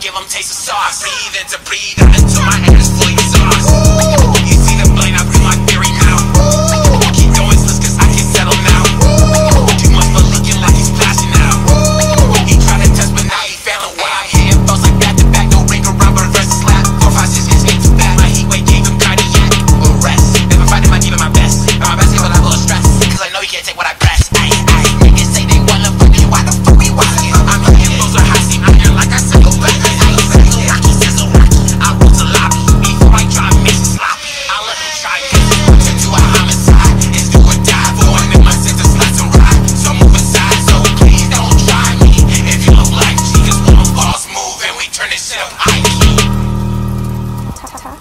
give them taste of sauce. Breathe to breathe.